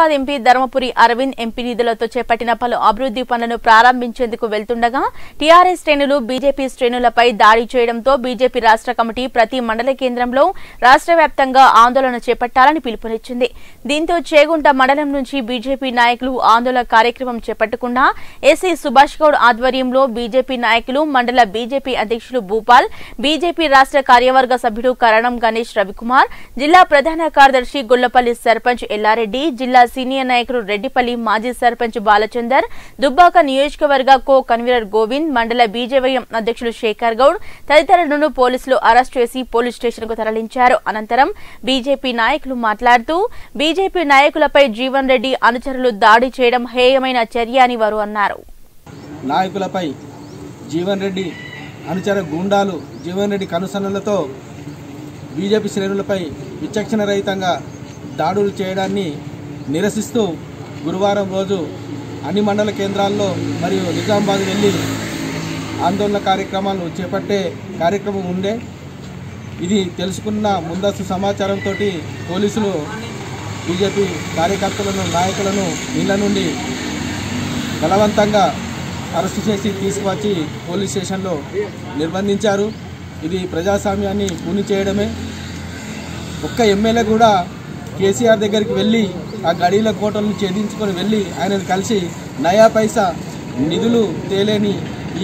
Hyderabad MP Dharmapuri Arvind MP నిధులతో చేపట్టిన పలు అభివృద్ధి పనులను ప్రారంభించేందుకు వెళ్తుండగా టీఆర్ఎస్ శ్రేణులు బీజేపీ శ్రేణులపై దాడి చేయడంతో బీజేపీ రాష్ట్ర కమిటీ ప్రతి మండల కేంద్రంలో రాష్ట్ర వ్యాప్తంగా ఆందోళన చేపట్టాలని పిలుపునిచ్చింది. దీంతో చేగుంట మండలం నుంచి బీజేపీ నాయకులు ఆందోళన కార్యక్రమం చేపట్టకుండా ఎస్సీ సుభాష్ గౌడ్ ఆధ్వర్యంలో బీజేపీ నాయకులు మండల బీజేపీ అధ్యక్షులు భూపాల్ బీజేపీ రాష్ట్ర కార్యవర్గ సభ్యుడు కరణం గణేష్ రవికుమార్ జిల్లా ప్రధాన కార్యదర్శి గొల్లపల్లి సర్పంచ్ ఎల్లారెడ్డి జిల్లా సీనియర్ నాయకుడు రెడ్డిపల్లి మాజీ సర్పంచ్ బాలచందర్ దుబ్బాక నియోజకవర్గ కో కన్వీనర్ గోవింద్ మండల బీజేవైఎం అధ్యక్షులు శేఖర్ గౌడ్ తదితరులను పోలీసులు అరెస్ట్ చేసి పోలీస్ స్టేషన్కు తరలించారు. అనంతరం బీజేపీ నాయకులు మాట్లాడుతూ బీజేపీ నాయకులపై జీవన్ రెడ్డి అనుచరులు దాడి చేయడం హేయమైన చర్య అని వారు అన్నారు. నాయకులపై జీవన్ రెడ్డి అనుచర గుండాలు జీవన్ రెడ్డి కనుసనలతో బీజేపీ శ్రేణులపై విచక్షణ రహితంగా దాడులు చేయడాన్ని నిరసిస్తూ గురువారం రోజు అన్ని మండల కేంద్రాల్లో మరియు నిజామాబాద్ వెళ్ళి ఆందోళన కార్యక్రమాలు చేపట్టే కార్యక్రమం ఉండే. ఇది తెలుసుకున్న ముందస్తు సమాచారంతో పోలీసులు బీజేపీ కార్యకర్తలను నాయకులను ఇళ్ళ నుండి బలవంతంగా అరెస్టు చేసి తీసుకువచ్చి పోలీస్ స్టేషన్లో నిర్బంధించారు. ఇది ప్రజాస్వామ్యాన్ని పూని చేయడమే ఒక్క ఎమ్మెల్యే కూడా కేసీఆర్ దగ్గరికి వెళ్ళి ఆ గడీల కోటలను ఛేదించుకొని వెళ్ళి ఆయనను కలిసి నయా పైసా నిధులు తేలేని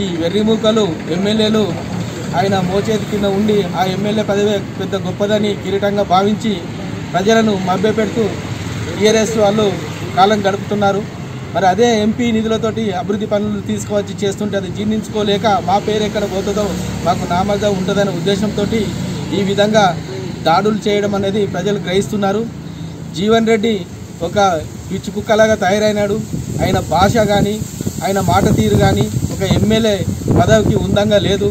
ఈ వెర్రిమూకలు ఎమ్మెల్యేలు ఆయన మోచేతి కింద ఉండి ఆ ఎమ్మెల్యే పదవి పెద్ద గొప్పదని కిరీటంగా భావించి ప్రజలను మభ్యపెడుతూ టీఆర్ఎస్ వాళ్ళు కాలం గడుపుతున్నారు. మరి అదే ఎంపీ నిధులతోటి అభివృద్ధి పనులు తీసుకువచ్చి చేస్తుంటే అది జీర్ణించుకోలేక మా పేరు ఎక్కడ పోతుందో మాకు నామజా ఉంటుందనే ఉద్దేశంతో ఈ విధంగా దాడులు చేయడం అనేది ప్రజలు గ్రహిస్తున్నారు. జీవన్ రెడ్డి ఒక పిచ్చి కుక్కలాగా తయారైనాడు. ఆయన భాష కానీ ఆయన మాట తీరు కానీ ఒక ఎమ్మెల్యే పదవికి ఉందంగా లేదు.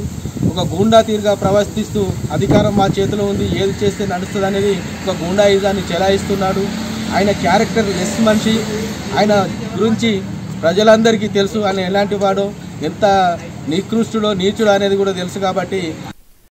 ఒక గూండా తీరుగా ప్రవర్తిస్తూ అధికారం మా చేతిలో ఉంది. ఏది చేస్తే నడుస్తుంది అనేది ఒక గూండాయిజాన్ని చెలాయిస్తున్నాడు. ఆయన క్యారెక్టర్ లెస్ మనిషి. ఆయన గురించి ప్రజలందరికీ తెలుసు. ఆయన ఎలాంటి వాడో ఎంత నికృష్టుడో నీచుడో అనేది కూడా తెలుసు కాబట్టి